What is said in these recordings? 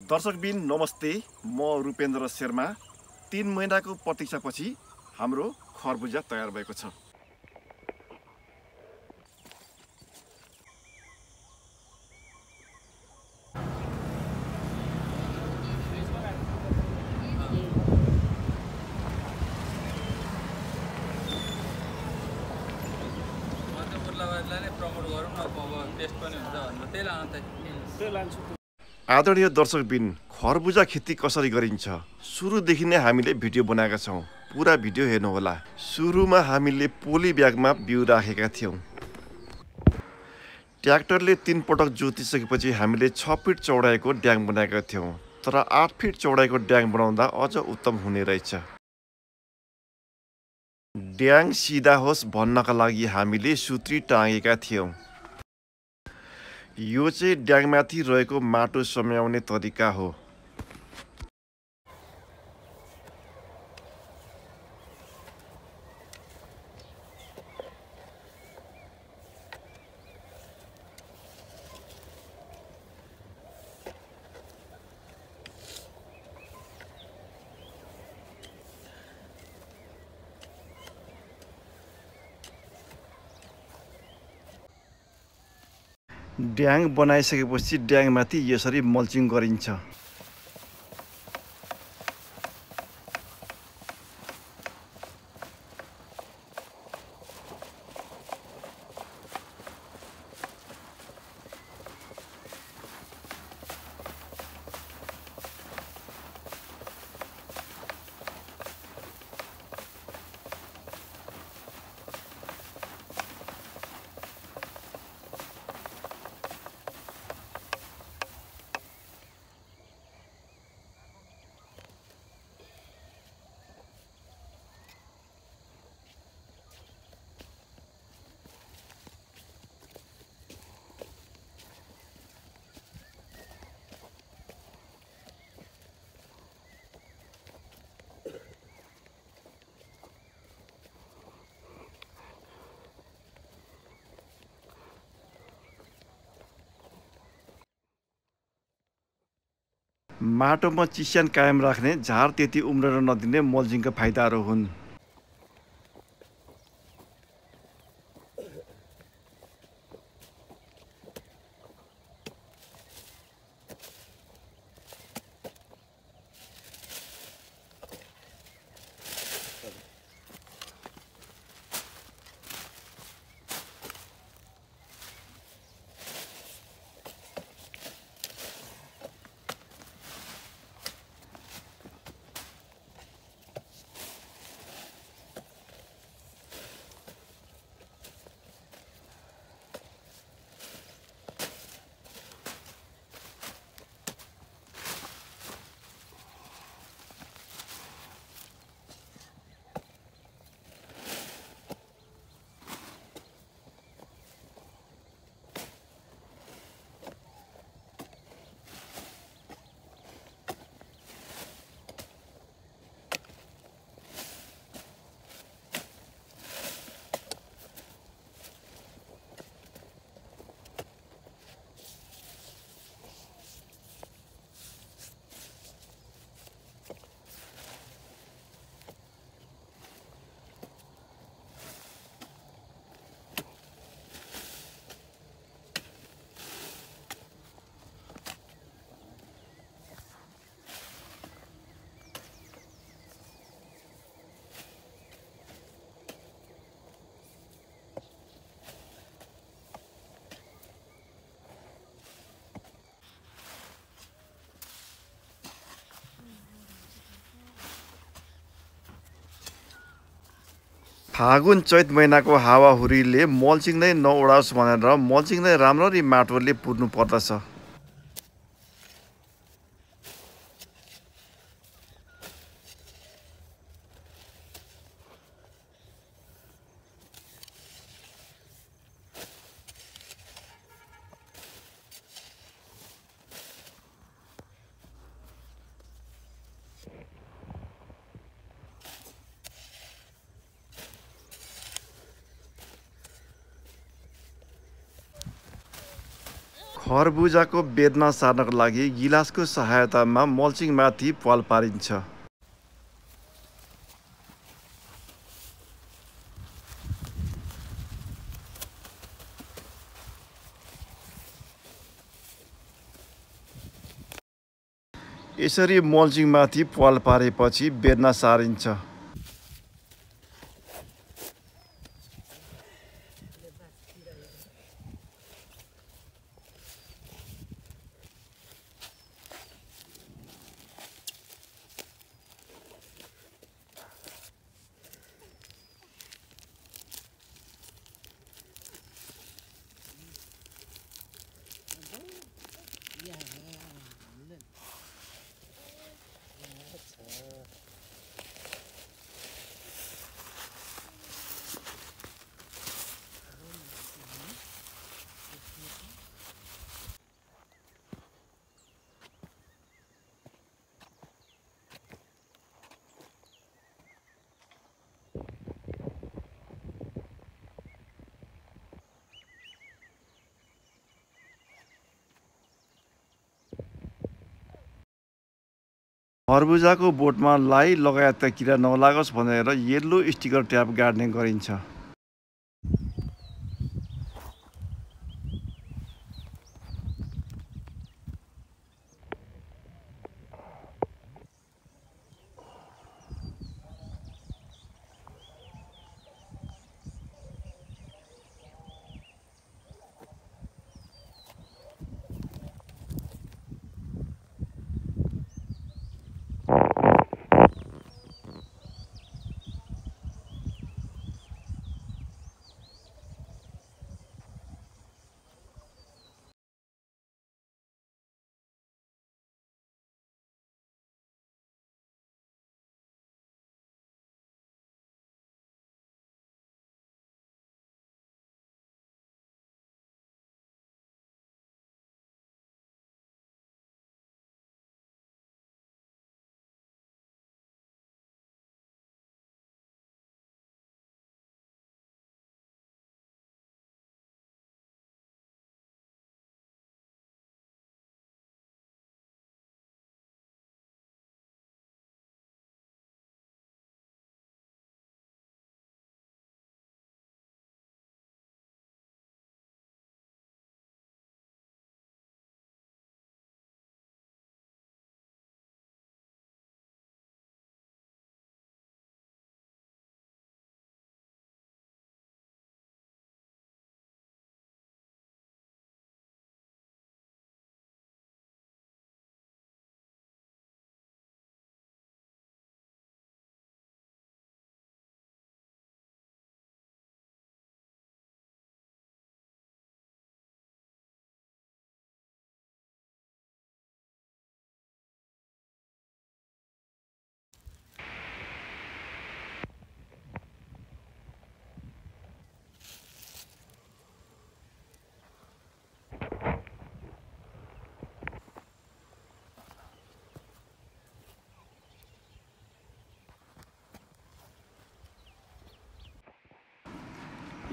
दर्शकबिन नमस्ते। म रूपेन्द्र शर्मा। तिन महिनाको प्रतीक्षापछि हाम्रो खरबुजा तयार भएको छ। प्रमोट गरौँ न अब टेस्ट पनि हुन्छ भनेर। त्यही लानु त। आदरणीय दर्शकबिन खरबुजा खेती कसरी गरिन्छ? सुरुदेखि नै हामीले भिडियो बनाएका छौँ। पुरा भिडियो हेर्नुहोला। सुरुमा हामीले पोली ब्यागमा बिउ राखेका थियौँ। ट्र्याक्टरले तिन पटक जोतिसकेपछि हामीले छ फिट चौडाइको ड्याङ बनाएका थियौँ। तर आठ फिट चौडाइको ड्याङ बनाउँदा अझ उत्तम हुने रहेछ। ड्याङ सिधा होस् भन्नका लागि हामीले सुत्री टाँगेका थियौँ। यो चाहिँ ड्याङमाथि रहेको माटो सम्याउने तरिका हो। ड्याङ बनाइसकेपछि ड्याङमाथि यसरी मल्चिङ गरिन्छ। माटोमा चिस्यान कायम राख्ने झार त्यति उम्रन नदिने मल्चिङका फाइदाहरू हुन्। फागुन चैत महिनाको हावाहुरीले मल्चिङ नै नउडाओस् भनेर मल्चिङ नै राम्ररी माटोले पुर्नु पर्दछ खरबुजाको बेदना सार्नको लागि गिलासको सहायतामा मल्चिङमाथि पाल पारिन्छ। यसरी मल्चिङमाथि पाल पारेपछि बेदना सारिन्छ। खरबुजाको बोटमा लाई लगायतका किरा नलागोस् भनेर येल्लो स्टिकर ट्याप गाड्ने गरिन्छ।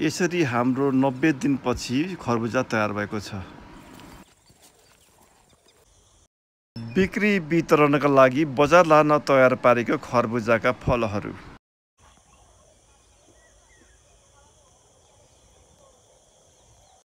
यसरी हाम्रो नब्बे दिनपछि खरबुजा तयार भएको छ। बिक्री वितरणका लागि बजार लान तयार पारेको खरबुजाका फलहरू।